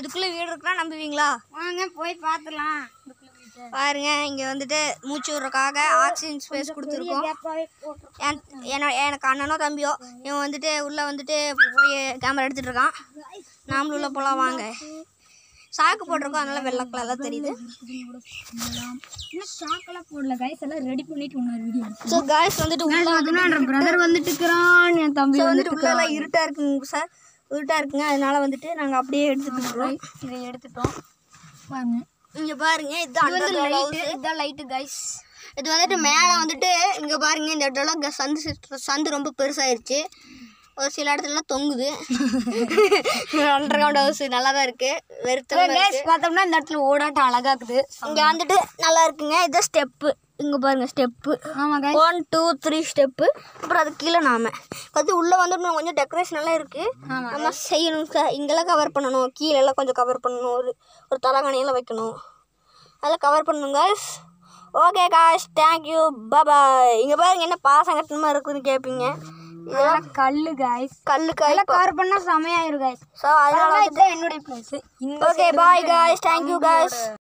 இதுக்குள்ள வீடு இருக்குன்னா நம்புவீங்களா? வாங்க போய் பார்த்துலாம் பாருங்க இங்க வந்துட்டு மூச்சு விடுறதுக்காக ஆக்சிஜன் ஸ்பேஸ் கொடுத்துருக்கோம். என்- என்ன- எனக்கு அண்ணனோ தம்பியோ இவன் வந்துட்டு உள்ள வந்துட்டு போய் கேமரா எடுத்துட்டு இருக்கான் நாமளும் உள்ள போலாம் வாங்க. சாக்கு போட்டிருக்கோம் அதனால வெள்ளை கலர்லாம் தெரியுது. சாக்கெல்லாம் போடல கைஸ் எல்லாம் ரெடி பண்ணிட்டு இன்னொரு வீடியோ ஸோ காய்ஸ் வந்துட்டு பிரதர் வந்துட்டு இருக்கிறான் என் தம்பி வந்துட்டு உள்ள எல்லாம் இருட்டா இருக்குங்க சார் இருட்டா இருக்குங்க. அதனால வந்துட்டு நாங்க அப்படியே இருக்கோம் இதை எடுத்துட்டோம். பாருங்க. இங்க பாருங்க இது அண்டர் ஹவுஸ் இதான் லைட்டு கைஸ் இது வந்துட்டு மேலே வந்துட்டு இங்கே பாருங்க இந்த இடத்துல சந்து சந்து ரொம்ப பெருசாயிருச்சு. ஒரு சில இடத்துல தொங்குது. அண்டர் கிரவுண்ட் ஹவுஸ் நல்லா தான் இருக்கு. வெறுத்த பார்த்தோம்னா இந்த இடத்துல ஓடாட்டம் அழகா இருக்குது இங்கே வந்துட்டு நல்லா இருக்குங்க. இது ஸ்டெப்பு இங்கே பாருங்க ஸ்டெப்பு ஆமா guys one two three step அப்புறம் அது கீழே நாம. அது உள்ளே வந்துட்டு கொஞ்சம் டெக்கரேஷன் எல்லாம் இருக்கு. ஆமா நம்ம செய்யணும் சார் இங்கெல்லாம் கவர் பண்ணணும். கீழே எல்லாம் கொஞ்சம் கவர் பண்ணணும். ஒரு ஒரு தலகாணியெல்லாம் வைக்கணும். அதெல்லாம் cover guys. Okay guys thank you bye bye இங்கே பாருங்க என்ன பாசம் கட்டணமாக இருக்குதுன்னு கேட்பீங்க இதெல்லாம் கல்லு கைஸ் கல்லு எல்லாம் கவர் பண்ணா செமையாயிரும் கைஸ் ஸோ அதனால இதுதான் என்னுடைய place okay bye guys thank you guys